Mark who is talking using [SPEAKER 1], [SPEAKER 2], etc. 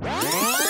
[SPEAKER 1] What?